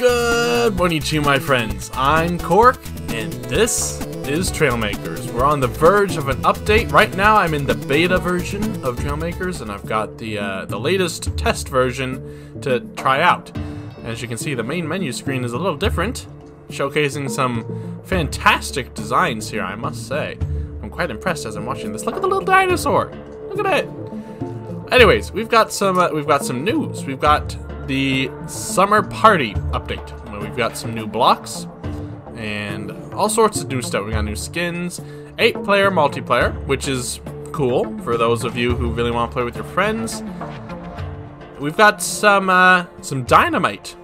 Good morning to you, my friends. I'm Cork, and this is Trailmakers. We're on the verge of an update. Right now, I'm in the beta version of Trailmakers, and I've got the uh, the latest test version to try out. As you can see, the main menu screen is a little different, showcasing some fantastic designs here, I must say. I'm quite impressed as I'm watching this. Look at the little dinosaur. Look at it. Anyways, we've got some uh, we've got some news. We've got the summer party update. We've got some new blocks and all sorts of new stuff. We got new skins, eight player multiplayer, which is cool for those of you who really want to play with your friends. We've got some uh, some dynamite.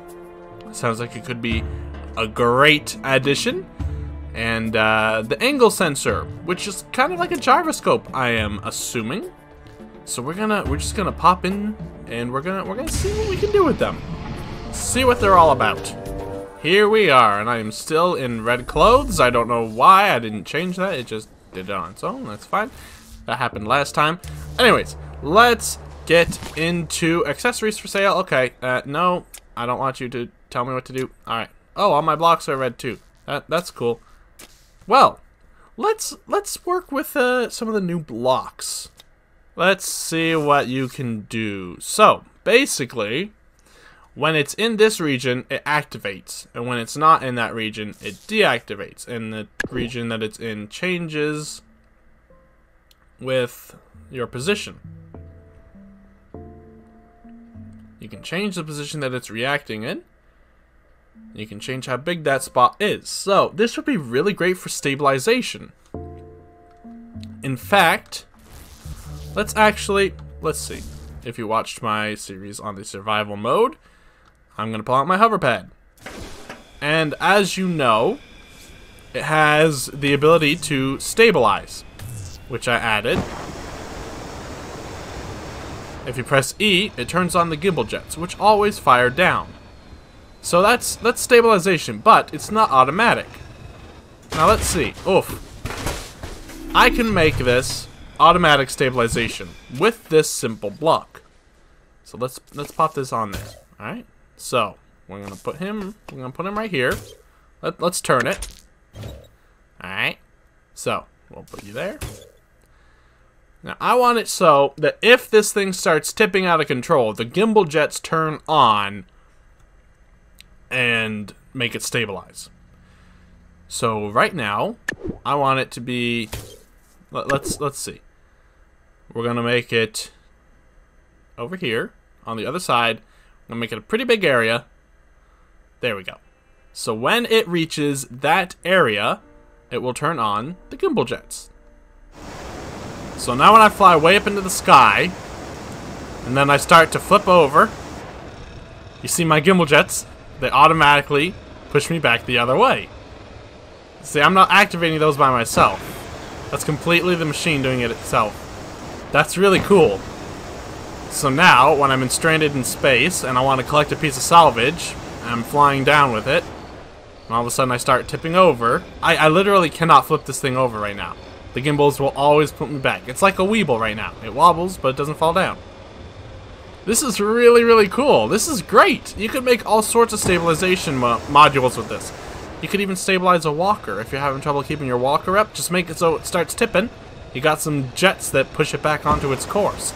Sounds like it could be a great addition. And uh, the angle sensor, which is kind of like a gyroscope, I am assuming. So we're gonna we're just gonna pop in and we're gonna we're gonna see what we can do with them. See what they're all about. Here we are, and I am still in red clothes. I don't know why I didn't change that. It just did it on its own. That's fine. That happened last time. Anyways, let's get into accessories for sale. Okay, uh, no, I don't want you to tell me what to do. All right. Oh, all my blocks are red too. That that's cool. Well, let's let's work with uh, some of the new blocks. Let's see what you can do. So, basically, when it's in this region, it activates. And when it's not in that region, it deactivates. And the region that it's in changes with your position. You can change the position that it's reacting in. You can change how big that spot is. So, this would be really great for stabilization. In fact, Let's actually, let's see. If you watched my series on the survival mode, I'm going to pull out my hover pad. And as you know, it has the ability to stabilize, which I added. If you press E, it turns on the gimbal jets, which always fire down. So that's that's stabilization, but it's not automatic. Now let's see. Oof. I can make this automatic stabilization with this simple block. So let's let's pop this on there. All right. So we're gonna put him. We're gonna put him right here. Let, let's turn it. All right. So we'll put you there. Now I want it so that if this thing starts tipping out of control, the gimbal jets turn on and make it stabilize. So right now, I want it to be. Let, let's let's see. We're going to make it over here on the other side. I'm going to make it a pretty big area. There we go. So when it reaches that area, it will turn on the gimbal jets. So now when I fly way up into the sky, and then I start to flip over, you see my gimbal jets, they automatically push me back the other way. See, I'm not activating those by myself. That's completely the machine doing it itself. That's really cool. So now, when I'm stranded in space and I want to collect a piece of salvage, I'm flying down with it, and all of a sudden I start tipping over. I, I literally cannot flip this thing over right now. The gimbals will always put me back. It's like a Weeble right now. It wobbles, but it doesn't fall down. This is really, really cool. This is great. You could make all sorts of stabilization mo modules with this. You could even stabilize a walker. If you're having trouble keeping your walker up, just make it so it starts tipping, you got some jets that push it back onto its course.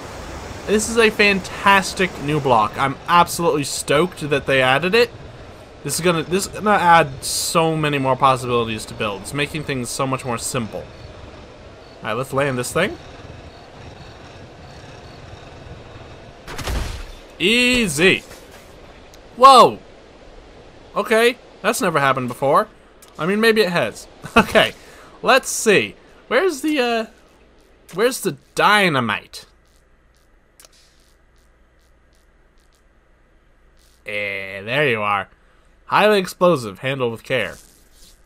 This is a fantastic new block. I'm absolutely stoked that they added it. This is gonna this is gonna add so many more possibilities to builds, It's making things so much more simple. Alright, let's land this thing. Easy. Whoa! Okay, that's never happened before. I mean, maybe it has. Okay, let's see. Where's the, uh, Where's the dynamite? Eh, there you are. Highly explosive, handle with care.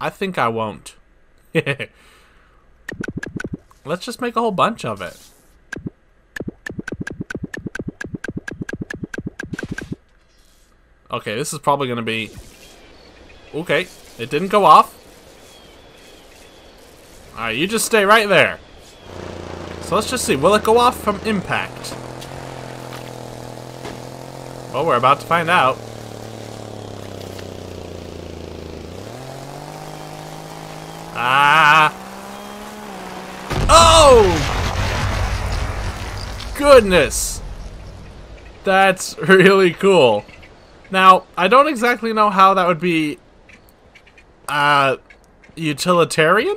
I think I won't. Let's just make a whole bunch of it. Okay, this is probably going to be... Okay, it didn't go off. Alright, you just stay right there. So let's just see. Will it go off from impact? Well, we're about to find out. Ah! Oh! Goodness! That's really cool. Now, I don't exactly know how that would be... Uh... Utilitarian?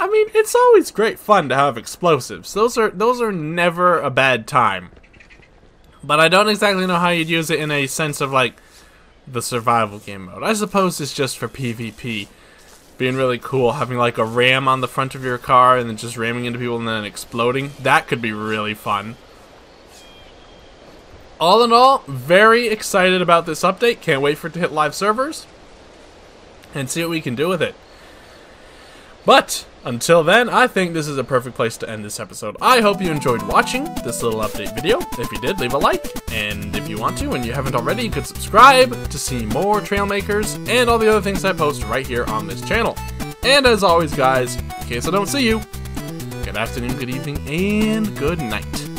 I mean, it's always great fun to have explosives. Those are, those are never a bad time. But I don't exactly know how you'd use it in a sense of, like, the survival game mode. I suppose it's just for PvP. Being really cool, having like a ram on the front of your car and then just ramming into people and then exploding. That could be really fun. All in all, very excited about this update. Can't wait for it to hit live servers and see what we can do with it. But until then, I think this is a perfect place to end this episode. I hope you enjoyed watching this little update video. If you did, leave a like. And if you want to, and you haven't already, you could subscribe to see more Trailmakers and all the other things I post right here on this channel. And as always, guys, in case I don't see you, good afternoon, good evening, and good night.